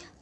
Yeah.